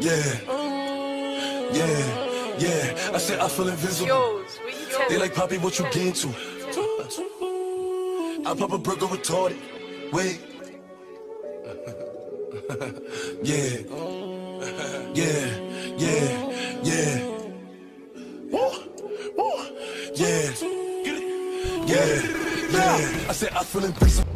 Yeah. Yeah. Yeah. I said I feel invisible. Yo, what you tell They like Poppy, what you get to? I pop a burger retarded. Wait. yeah. Yeah. Yeah. Yeah. Woo. Woo. Yeah. Yeah. Yeah. I said I feel invisible.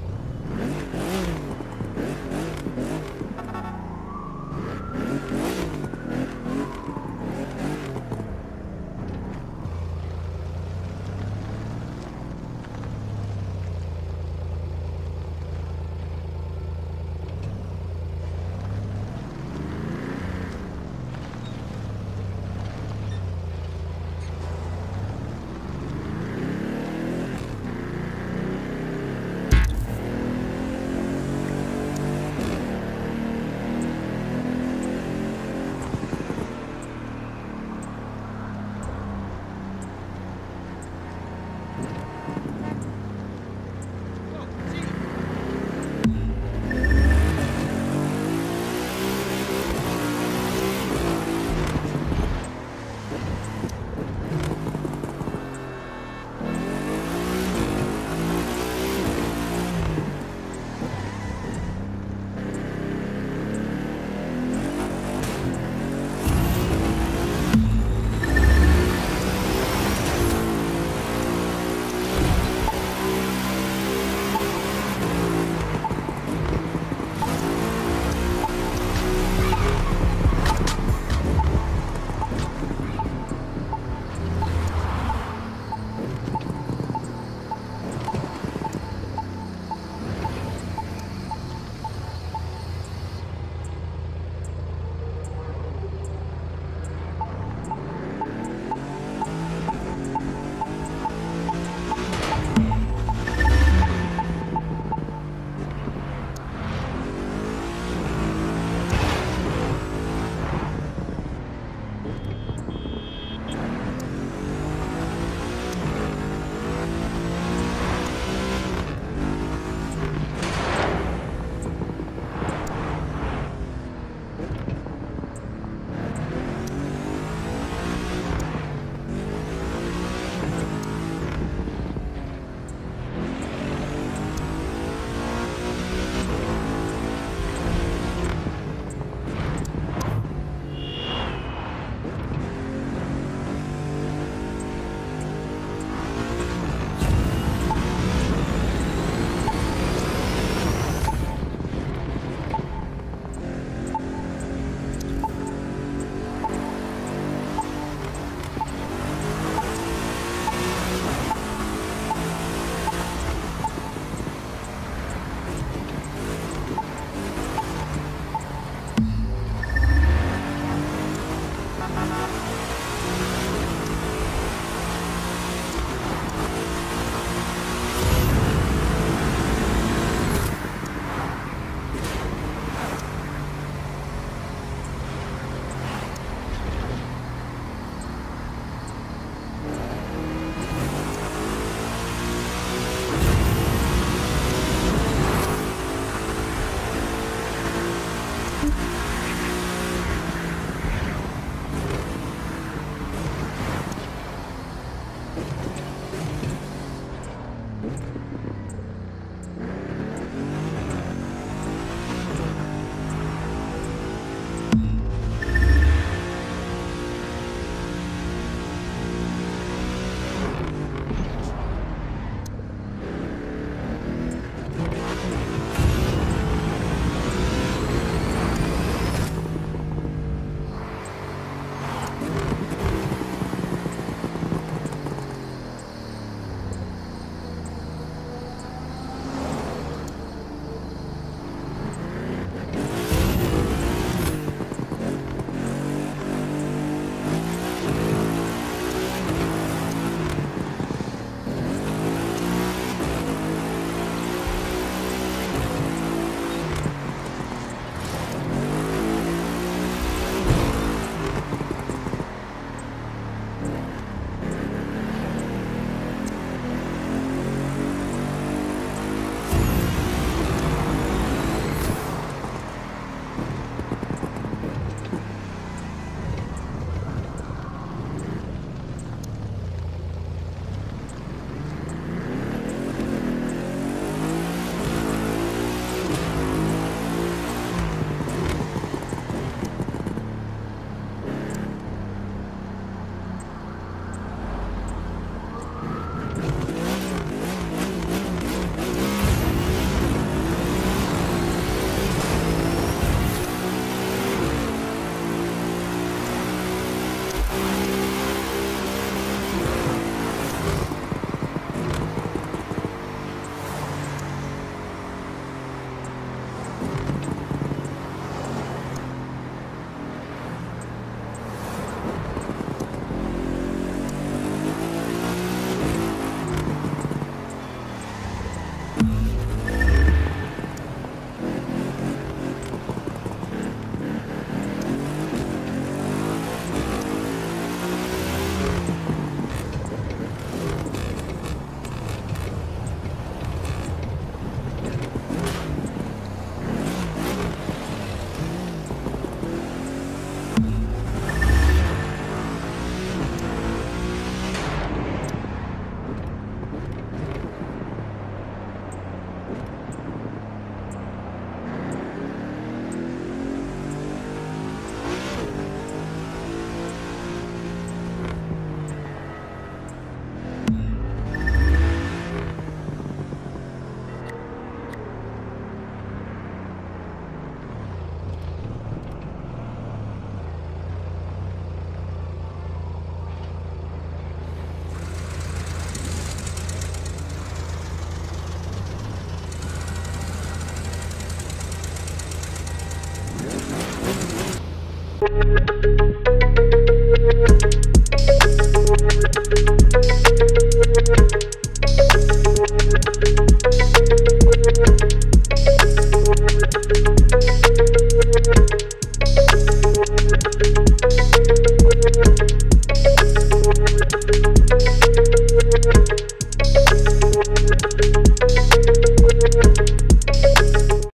Thank